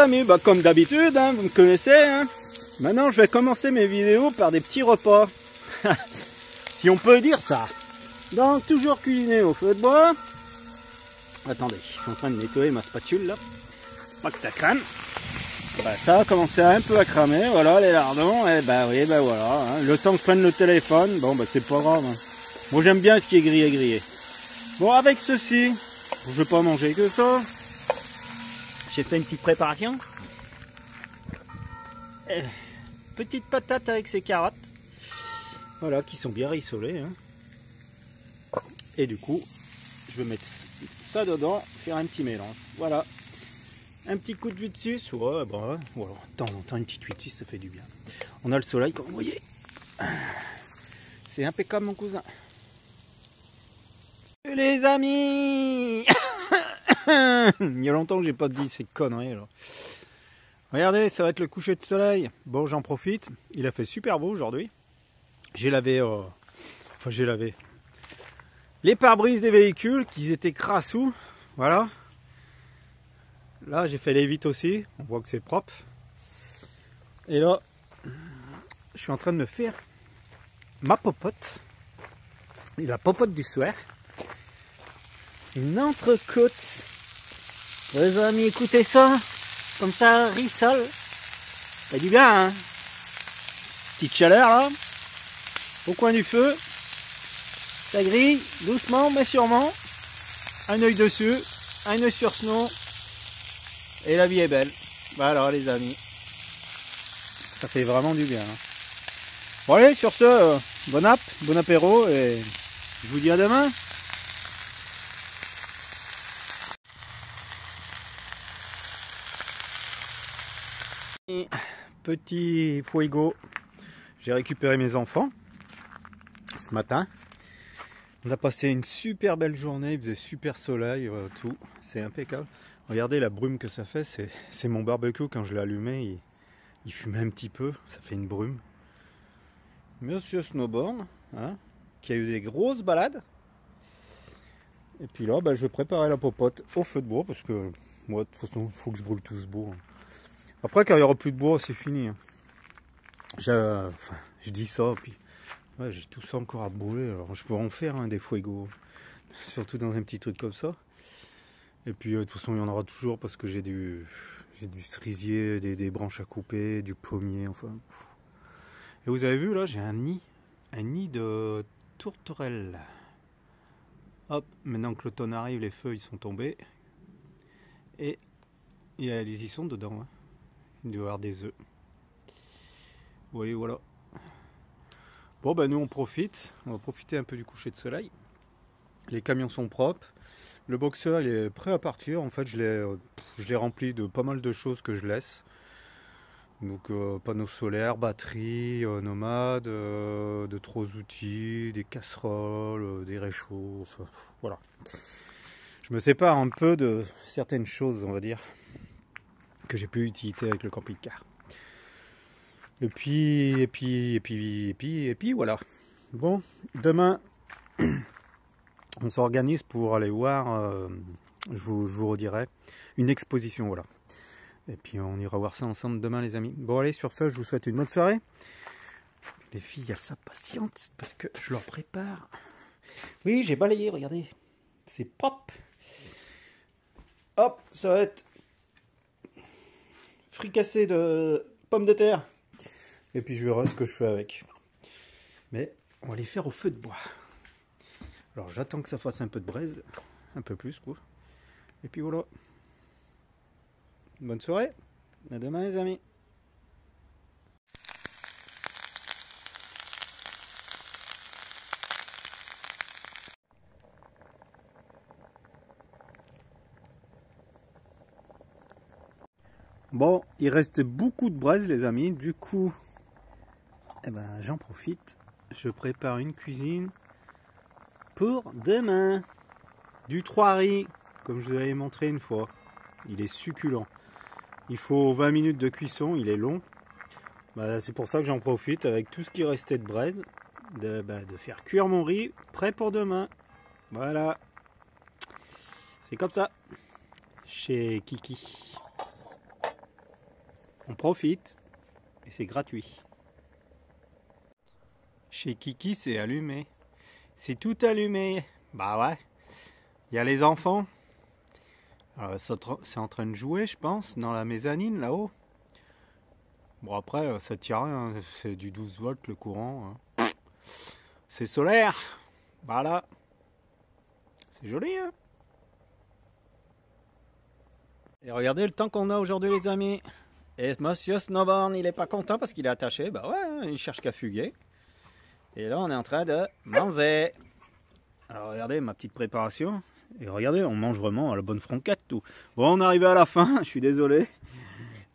amis, bah, comme d'habitude, hein, vous me connaissez. Hein. Maintenant, je vais commencer mes vidéos par des petits repas. si on peut dire ça. Donc, toujours cuisiner au feu de bois. Attendez, je suis en train de nettoyer ma spatule là. Pas que ça crame. Bah, ça a commencé un peu à cramer, voilà les lardons, et bah oui, bah voilà. Hein. Le temps que je prenne le téléphone, bon bah c'est pas grave. Moi j'aime bien ce qui est grillé grillé. Bon avec ceci, je vais pas manger que ça. J'ai fait une petite préparation. Eh, petite patate avec ses carottes. Voilà, qui sont bien rissolées. Hein. Et du coup, je vais mettre ça dedans, faire un petit mélange. Voilà. Un petit coup de 8 6 ouais, bah. De temps en temps, une petite 8 6 ça fait du bien. On a le soleil, comme vous voyez. C'est impeccable, mon cousin. Les amis Il y a longtemps que j'ai pas dit ces conneries. Regardez, ça va être le coucher de soleil. Bon, j'en profite. Il a fait super beau aujourd'hui. J'ai lavé... Euh, enfin, j'ai lavé les pare-brises des véhicules qui étaient crassous. Voilà. Là, j'ai fait les vitres aussi. On voit que c'est propre. Et là, je suis en train de me faire ma popote. La popote du soir. Une entrecôte. Les amis, écoutez ça. Comme ça, rissole. Ça du bien, hein. Petite chaleur, là. Au coin du feu. Ça grille, doucement, mais sûrement. Un œil dessus. Un œil sur ce nom. Et la vie est belle. Voilà les amis. Ça fait vraiment du bien. Hein. Bon allez, sur ce, euh, bon app, bon apéro et je vous dis à demain. Petit fuego, j'ai récupéré mes enfants ce matin. On a passé une super belle journée, il faisait super soleil, euh, tout, c'est impeccable. Regardez la brume que ça fait, c'est mon barbecue quand je l'ai allumé, il, fumait un petit peu, ça fait une brume. Monsieur Snowboard, hein, qui a eu des grosses balades. Et puis là, ben, je vais préparer la popote au feu de bois parce que moi, de toute façon, il faut que je brûle tout ce bois. Après, quand il n'y aura plus de bois, c'est fini. Hein. Je, dis ça, puis j'ai tout ça encore à brûler. Alors, je pourrais en faire hein, des fuegos, surtout dans un petit truc comme ça. Et puis euh, de toute façon il y en aura toujours parce que j'ai du, du cerisier, des, branches à couper, du pommier, enfin. Et vous avez vu là, j'ai un nid, un nid de tourterelle. Hop, maintenant que l'automne arrive, les feuilles sont tombées. Et il y a les sont dedans. Hein. Il doit des œufs. Voyez, voilà. Bon, ben nous on profite. On va profiter un peu du coucher de soleil. Les camions sont propres. Le boxeur est prêt à partir. En fait, je l'ai rempli de pas mal de choses que je laisse. Donc euh, panneaux solaires, batteries, euh, nomades, euh, de trop outils, des casseroles, des réchauds, voilà. Je me sépare un peu de certaines choses, on va dire, que j'ai pu utiliser avec le camping-car. Et puis, et puis, et puis, et puis, et puis, voilà. Bon, demain, on s'organise pour aller voir, euh, je, vous, redirai, une exposition, voilà. Et puis on ira voir ça ensemble demain les amis. Bon allez, sur ce, je vous souhaite une bonne soirée. Les filles, elles s'impatientent parce que je leur prépare. Oui, j'ai balayé, regardez. C'est propre. Hop, ça va être fricassé de pommes de terre. Et puis je verrai ce que je fais avec. Mais on va les faire au feu de bois. Alors j'attends que ça fasse un peu de braise, un peu plus quoi. Et puis voilà. Bonne soirée. À demain les amis. Bon, il reste beaucoup de braise les amis, du coup, eh ben, j'en profite. Je prépare une cuisine pour demain. Du trois riz, comme je vous avais montré une fois. Il est succulent. Il faut 20 minutes de cuisson, il est long. Bah, c'est pour ça que j'en profite avec tout ce qui restait de braise. Bah, de faire cuire mon riz prêt pour demain. Voilà. C'est comme ça. Chez Kiki. On profite et c'est gratuit. Chez Kiki, c'est allumé. C'est tout allumé. Bah ouais. Il y a les enfants. Euh, c'est en train de jouer, je pense, dans la mezzanine là-haut. Bon, après, euh, ça tient rien. C'est du 12 volts le courant. Hein. C'est solaire. Voilà. C'est joli, hein Et regardez le temps qu'on a aujourd'hui, les amis. Et Monsieur Snowborn, il est pas content parce qu'il est attaché. Bah ouais, hein, il cherche qu'à fuguer. Et là, on est en train de manger. Alors, regardez ma petite préparation. Et regardez, on mange vraiment à la bonne franquette tout. Bon, on est arrivé à la fin, je suis désolé.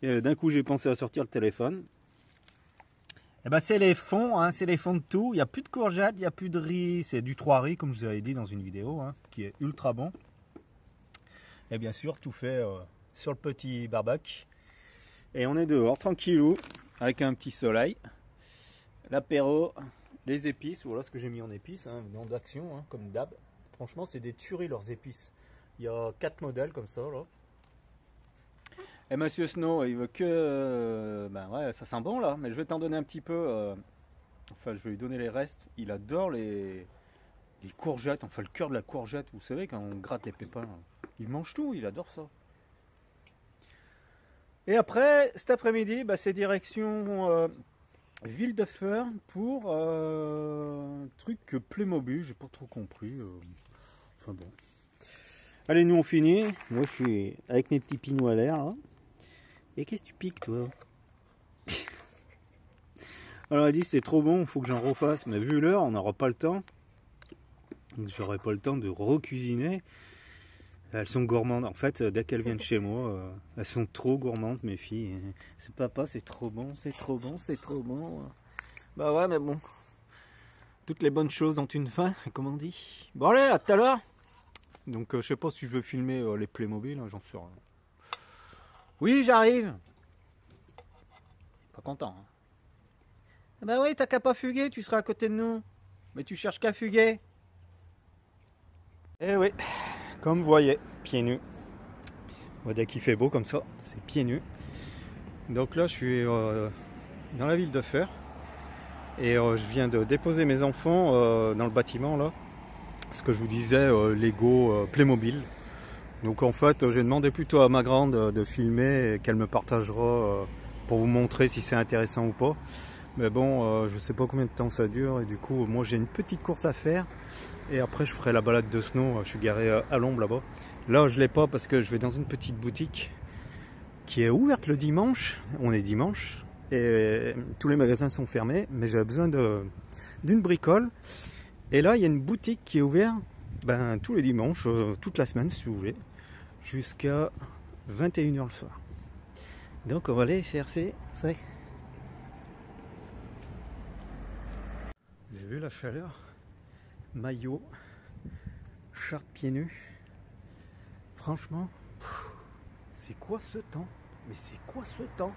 D'un coup, j'ai pensé à sortir le téléphone. Et eh ben, c'est les fonds, hein, c'est les fonds de tout. Il n'y a plus de courgettes, il n'y a plus de riz. C'est du 3 riz, comme je vous avais dit dans une vidéo, hein, qui est ultra bon. Et bien sûr, tout fait euh, sur le petit barbecue. Et on est dehors, tranquillou, avec un petit soleil. L'apéro, les épices, voilà ce que j'ai mis en épices, hein, nom d'action, hein, comme d'hab. Franchement, c'est des tueries leurs épices. Il y a quatre modèles comme ça, là. Et Monsieur Snow, il veut que... Euh, ben ouais, ça sent bon, là. Mais je vais t'en donner un petit peu. Euh, enfin, je vais lui donner les restes. Il adore les, les courgettes. Enfin, le cœur de la courgette, vous savez, quand on gratte les pépins. Il mange tout, il adore ça. Et après, cet après-midi, bah, c'est direction euh, Ville de Fer pour euh, un truc Playmobil, j'ai pas trop compris. Euh, enfin bon. Allez, nous on finit. Moi je suis avec mes petits pinots à l'air. Et qu'est-ce que tu piques toi? Alors elle dit c'est trop bon, il faut que j'en refasse. Mais vu l'heure, on n'aura pas le temps. J'aurai pas le temps de recuisiner. Elles sont gourmandes. En fait, dès qu'elles viennent chez moi, euh, elles sont trop gourmandes, mes filles. C'est papa, c'est trop bon, c'est trop bon, c'est trop bon. Bah ouais, mais bon. Toutes les bonnes choses ont une fin, comme on dit. Bon allez, à tout à l'heure. Donc euh, je sais pas si je veux filmer euh, les Playmobil, hein, j'en suis rien. Oui, j'arrive. Pas content. Hein. Bah oui, t'as qu'à pas fuguer, tu seras à côté de nous. Mais tu cherches qu'à fuguer. Eh oui. Comme vous voyez, pieds nus. Dès qu'il fait beau comme ça, c'est pieds nus. Donc là, je suis euh, dans la ville de Fer. Et euh, je viens de déposer mes enfants euh, dans le bâtiment là. Ce que je vous disais, Lego Playmobil. Donc en fait, j'ai demandé plutôt à ma grande de filmer et qu'elle me partagera pour vous montrer si c'est intéressant ou pas. Mais bon, je ne sais pas combien de temps ça dure et du coup, moi j'ai une petite course à faire. Et après, je ferai la balade de snow. Je suis garé euh, à l'ombre là-bas. Là, je l'ai pas parce que je vais dans une petite boutique qui est ouverte le dimanche. On est dimanche et euh, tous les magasins sont fermés. Mais j'avais besoin d'une bricole. Et là, il y a une boutique qui est ouverte ben, tous les dimanches, euh, toute la semaine si vous voulez, jusqu'à 21h le soir. Donc on va aller chercher Vous avez la chaleur maillot, charte pieds nus. Franchement, c'est quoi ce temps? Mais c'est quoi ce temps?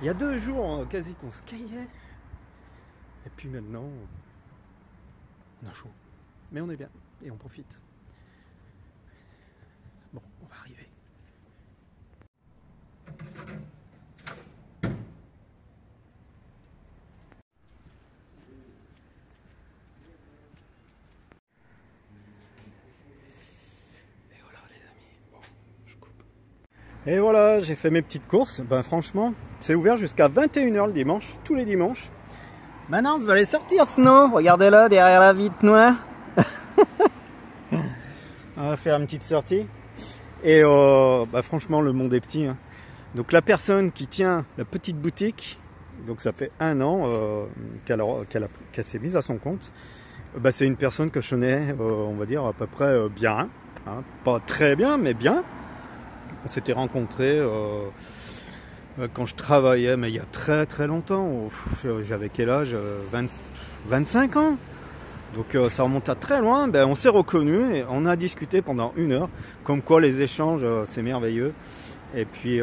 Il y a deux jours, hein, quasi qu'on se caillait. Et puis maintenant, on a chaud. Mais on est bien et on profite. Bon, on va arriver. Et voilà, j'ai fait mes petites courses. Ben franchement, c'est ouvert jusqu'à 21h le dimanche, tous les dimanches. Maintenant, on va aller sortir, Snow. Regardez-le derrière la vitre noire. on va faire une petite sortie. Et euh, bah, franchement, le monde est petit. Hein. Donc la personne qui tient la petite boutique, donc ça fait un an euh, qu'elle s'est mise à son compte. Bah, c'est une personne que je connais, euh, on va dire à peu près bien. Hein. Pas très bien, mais bien. On s'était rencontrés euh, euh, quand je travaillais, mais il y a très très longtemps. J'avais quel âge 25 euh, ans donc ça remonte à très loin, ben, on s'est reconnus et on a discuté pendant une heure, comme quoi les échanges c'est merveilleux. Et puis,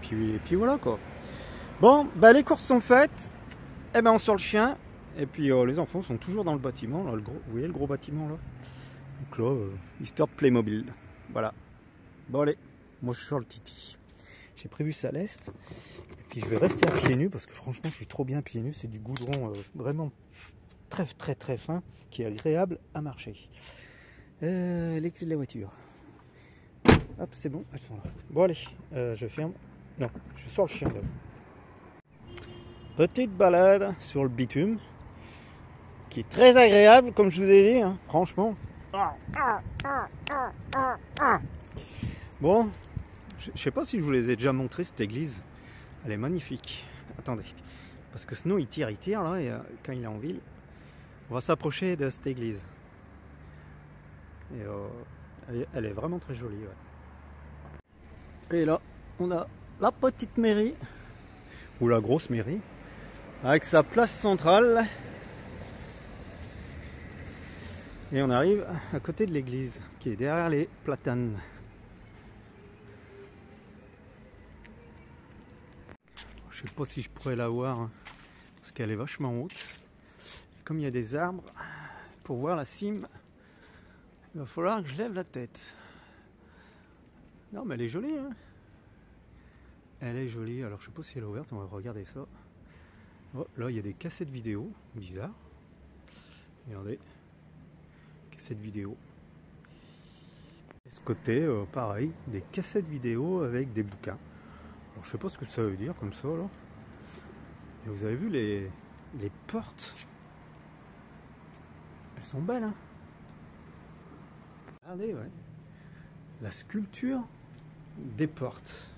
puis, puis voilà quoi. Bon, ben, les courses sont faites, et eh ben on sort le chien, et puis les enfants sont toujours dans le bâtiment, le gros, vous voyez le gros bâtiment là? Donc là, histoire de Playmobil. Voilà. Bon allez, moi je sors le titi. J'ai prévu ça à l'est. Et puis je vais rester à pieds nus parce que franchement je suis trop bien pieds nus. C'est du goudron euh, vraiment très très très fin qui est agréable à marcher. Euh, les clés de la voiture. Hop, c'est bon, elles sont là. Bon allez, euh, je ferme. Non, je sors le chien là. Petite balade sur le bitume qui est très agréable comme je vous ai dit, hein, franchement. Bon, je sais pas si je vous les ai déjà montré cette église. Elle est magnifique. Attendez, parce que sinon il tire, il tire là, et euh, quand il est en ville, on va s'approcher de cette église. Et, euh, elle, est, vraiment très jolie. Et là, on a la petite mairie, ou la grosse mairie, avec sa place centrale. Et on arrive à côté de l'église, qui est derrière les platanes. Je sais pas si je pourrais la voir, hein, parce qu'elle est vachement haute. Comme il y a des arbres, pour voir la cime, il va falloir que je lève la tête. Non, mais elle est jolie, hein. Elle est jolie. Alors, je sais pas si elle est ouverte. On va regarder ça. Oh, là, il y a des cassettes vidéo. Bizarre. Regardez. Cassettes vidéo. Ce côté, euh, pareil, des cassettes vidéo avec des bouquins. Alors, je sais pas ce que ça veut dire comme ça, là. Vous avez vu les, les portes? Elles sont belles, hein? Regardez, ouais. La sculpture des portes.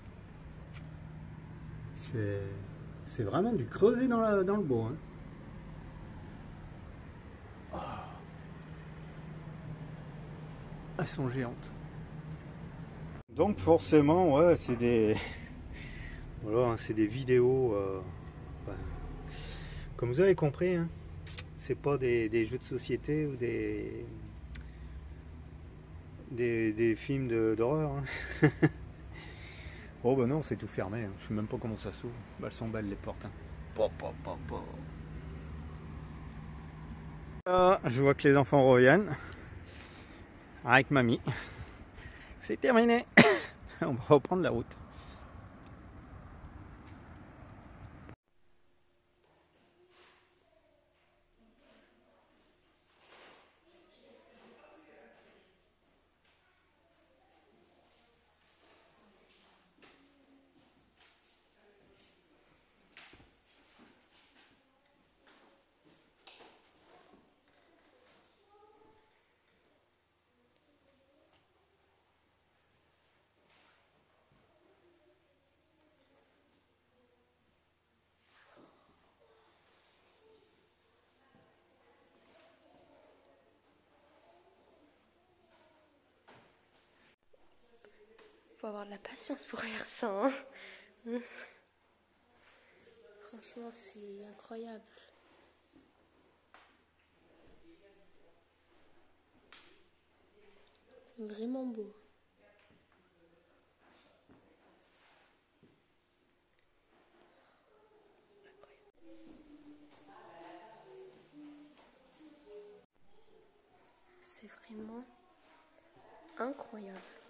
C'est, vraiment du creuset dans, dans le beau. Hein. Oh. Elles sont géantes. Donc forcément, ouais, c'est des, voilà, hein, c'est des vidéos. euh, ben, comme vous avez compris, hein, c'est pas des, des jeux de société ou des, des, des films de- d'horreur. hein. oh bah non, c'est tout fermé. hein. Je sais même pas comment ça s'ouvre. Bah, elles sont belles les portes. hein. Ah, je vois que les enfants reviennent avec mamie. C'est terminé. On va reprendre la route. Faut avoir de la patience pour faire ça. hein. Mm. Franchement, c'est incroyable. Vraiment beau. C'est vraiment incroyable.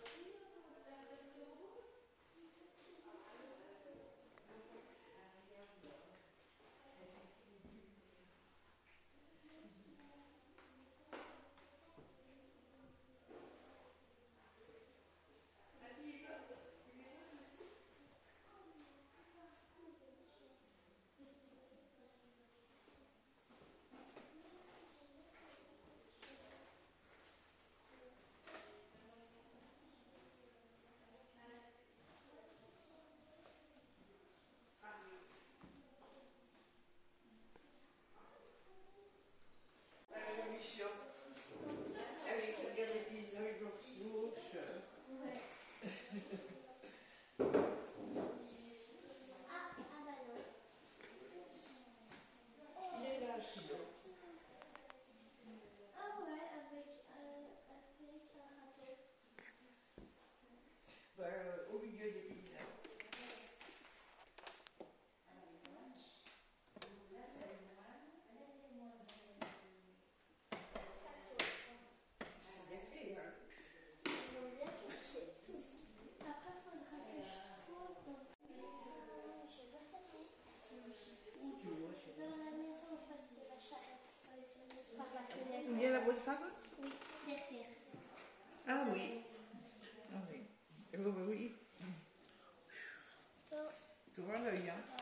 Hallelujah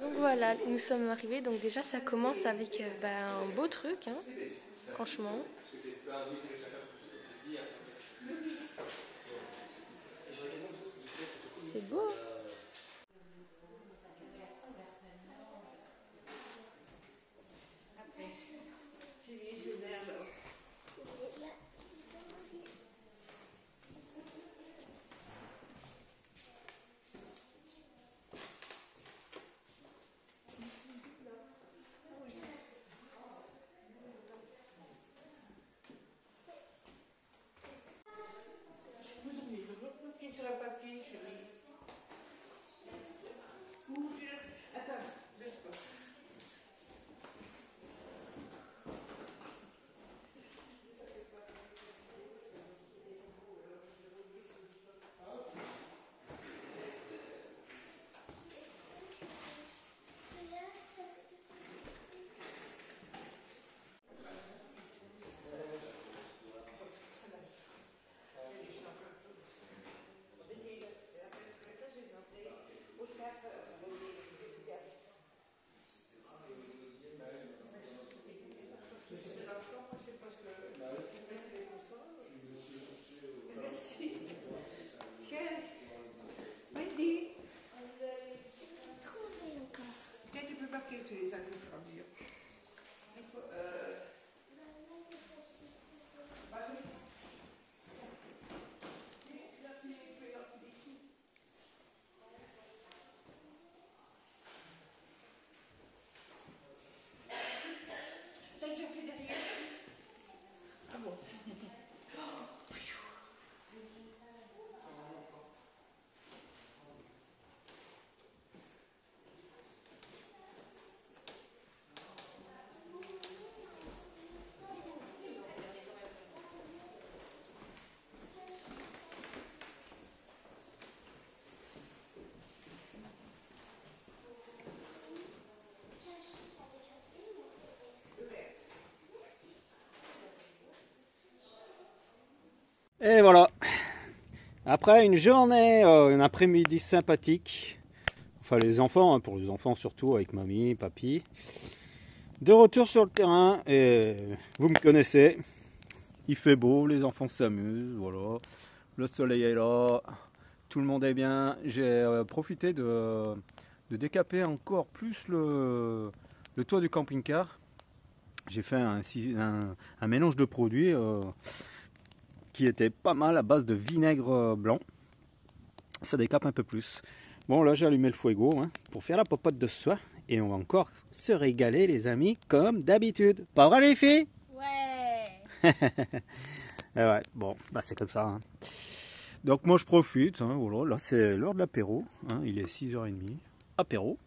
Donc voilà, nous sommes arrivés. Donc déjà, ça commence avec euh, bah, un beau truc, hein, franchement. Et voilà. Après une journée, euh, un après-midi sympathique. Enfin les enfants, hein, pour les enfants surtout, avec mamie, papy. De retour sur le terrain, et vous me connaissez. Il fait beau, les enfants s'amusent, voilà. Le soleil est là, tout le monde est bien. J'ai euh, profité de, de décaper encore plus le, le toit du camping-car. J'ai fait un, mélange de produits euh, qui était pas mal à base de vinaigre euh, blanc. Ça décape un peu plus. Bon, là j'ai allumé le fuego hein, pour faire la popote de ce soir. Et on va encore se régaler, les amis, comme d'habitude. Pas vrai, les filles? Ouais. Eh ouais, bon, bah c'est comme ça. hein. Donc moi je profite, hein, voilà, là c'est l'heure de l'apéro, hein, il est 6h30, apéro.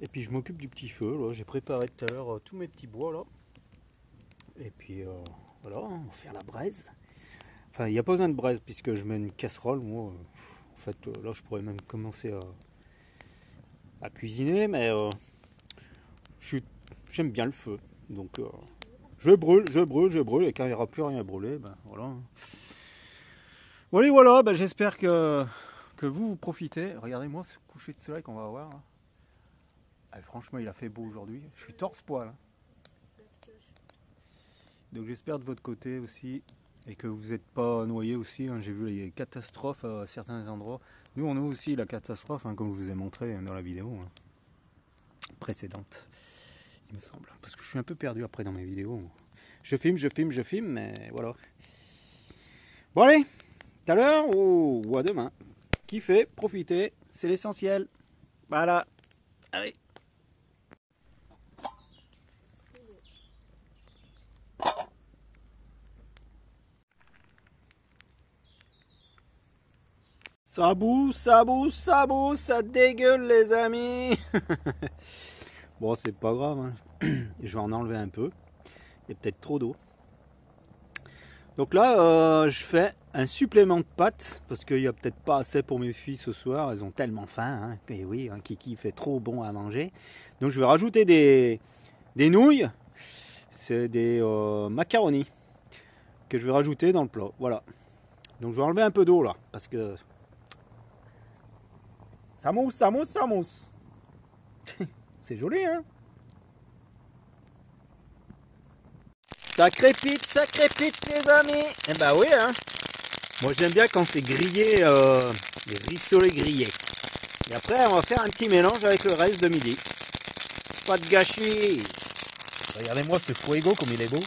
Et puis je m'occupe du petit feu, là, j'ai préparé tout à l'heure euh, tous mes petits bois là. Et puis euh, voilà, on va faire la braise. Enfin, il n'y a pas besoin de braise puisque je mets une casserole, moi. euh, en fait, euh, là je pourrais même commencer à, cuisiner, mais euh, j'aime bien le feu. Donc je brûle, je brûle, je brûle, et quand il n'y aura plus rien à brûler, ben voilà. Voilà, voilà, ben j'espère que, que vous, vous profitez. Regardez-moi ce coucher de soleil qu'on va avoir. là. Ah, franchement, il a fait beau aujourd'hui. Je suis torse-poil. hein. Donc j'espère de votre côté aussi, et que vous n'êtes pas noyé aussi. hein. J'ai vu les catastrophes à certains endroits. Nous, on a aussi la catastrophe, hein, comme je vous ai montré dans la vidéo hein, précédente il me semble. Parce que je suis un peu perdu après dans mes vidéos. Je filme, je filme, je filme, mais voilà. Bon allez, tout à l'heure ou, ou à demain. Kiffez, profitez, c'est l'essentiel. Voilà. Allez. Ça boue, ça boue, ça boue, ça dégueule les amis. bon, c'est pas grave. hein. Je vais en enlever un peu. Il y a peut-être trop d'eau. Donc là, euh, je fais un supplément de pâtes parce qu'il n'y a peut-être pas assez pour mes filles ce soir. Elles ont tellement faim. Hein. Et oui, hein, Kiki fait trop bon à manger. Donc je vais rajouter des, des nouilles. C'est des euh, macaronis que je vais rajouter dans le plat. Voilà. Donc je vais enlever un peu d'eau là parce que Ça mousse, ça mousse, ça mousse. C'est joli, hein Ça crépite, ça crépite, les amis. Eh ben oui, hein. Moi, j'aime bien quand c'est grillé, euh, les rissolés grillés. Et après, on va faire un petit mélange avec le reste de midi. Pas de gâchis. Regardez-moi ce fuego comme il est beau.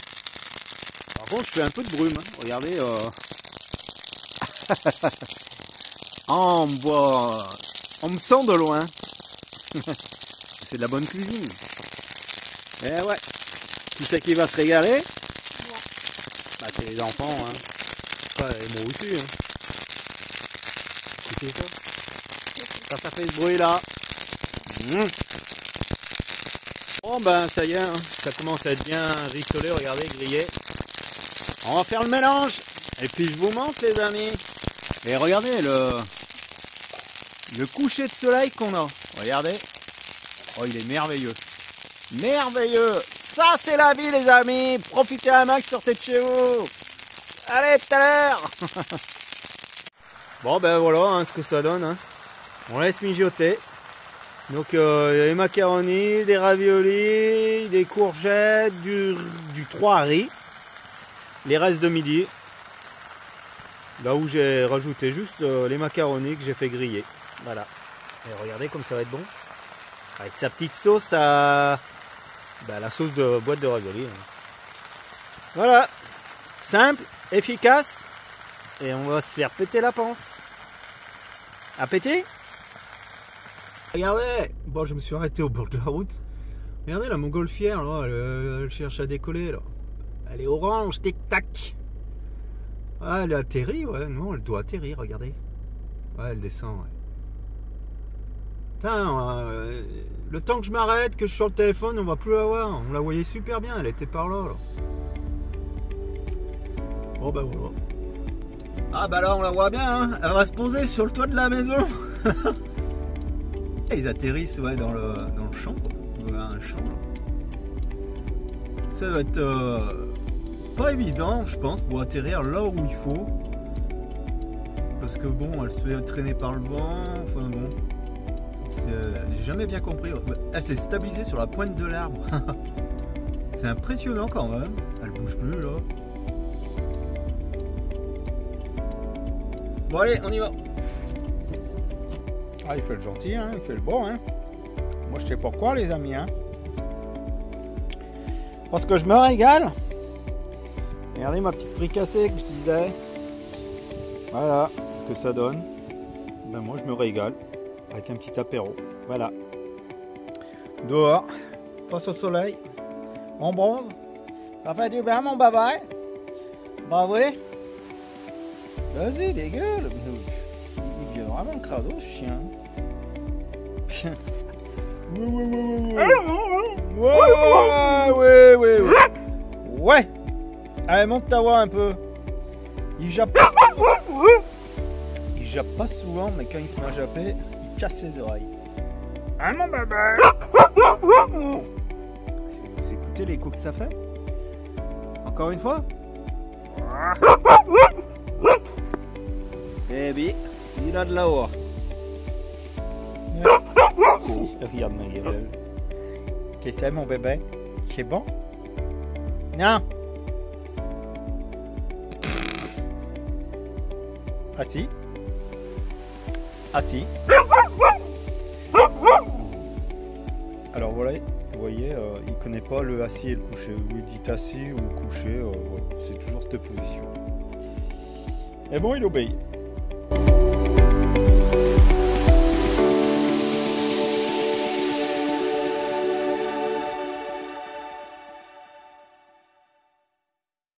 Par contre, je fais un peu de brume. hein. Regardez. Euh... me voit- on me sent de loin. c'est de la bonne cuisine. Eh ouais. Qui c'est qui va se régaler? Bah, c'est les enfants. Hein. Enfin, et moi aussi. Hein. Qui c'est ça ça, ça fait ce bruit là. Mmh. Bon ben ça y est, hein, ça commence à être bien rissolé, regardez, grillé. On va faire le mélange. Et puis je vous montre les amis. Et regardez le, le coucher de soleil qu'on a. Regardez. Oh il est merveilleux. Merveilleux. Ça c'est la vie les amis. Profitez un max, sortez de chez vous. Allez, tout à l'heure. bon ben voilà hein, ce que ça donne. hein. On laisse mijoter. Donc il y a les macaronis, des raviolis, des courgettes, du, du 3 riz, les restes de midi. Là où j'ai rajouté juste euh, les macaronis que j'ai fait griller. Voilà. Et regardez comme ça va être bon. Avec sa petite sauce à bah, la sauce de boîte de raviolis. hein. Voilà. Simple, efficace. Et on va se faire péter la panse. À péter Regardez Bon, je me suis arrêté au bord de la route. Regardez la montgolfière, là, elle, elle cherche à décoller, là. Elle est orange, tic-tac. Ah, elle atterrit, ouais, non, elle doit atterrir, regardez. Ouais, elle descend, ouais. Putain, euh, le temps que je m'arrête, que je suis sur le téléphone, on va plus la voir. On la voyait super bien, elle était par là, là. Bon, bah voilà. Ah, bah là, on la voit bien, hein. Elle va se poser sur le toit de la maison. Et Ils atterrissent ouais, dans, le, dans le champ. quoi. Un champ. Ça va être euh, pas évident, je pense, pour atterrir là où il faut. Parce que bon, elle se fait traîner par le vent. Enfin bon. J'ai jamais bien compris. Elle s'est stabilisée sur la pointe de l'arbre. C'est impressionnant quand même. Elle bouge plus là. Bon allez, on y va. Ah, il fait le gentil, hein, il fait le bon. Hein. Moi, je sais pourquoi, les amis. Hein. Parce que je me régale. Regardez ma petite fricassée que je disais. Voilà ce que ça donne. Ben, moi, je me régale avec un petit apéro. Voilà. Dehors, face au soleil, on bronze. Ça fait du bien, mon baba. Bravo. Vas-y, dégueule. Il devient vraiment crado, ce chien. Ouais, ouais, ouais, ouais, ouais. Ouais, ouais, ouais, ouais. Ouais. Allez, monte ta voix un peu. Il jappe. Il jappe pas souvent, mais quand il se met à japper, casse ses oreilles. Ah mon bébé Vous écoutez l'écho que ça fait? Encore une fois? Baby, il a de la voix. Regarde ma gueule. Qu'est-ce que c'est mon bébé? C'est bon? Non. Assis Assis Alors voilà, vous voyez, euh, il connaît pas le assis et le couché. Vous dites assis ou couché, euh, c'est toujours cette position. Et bon, il obéit.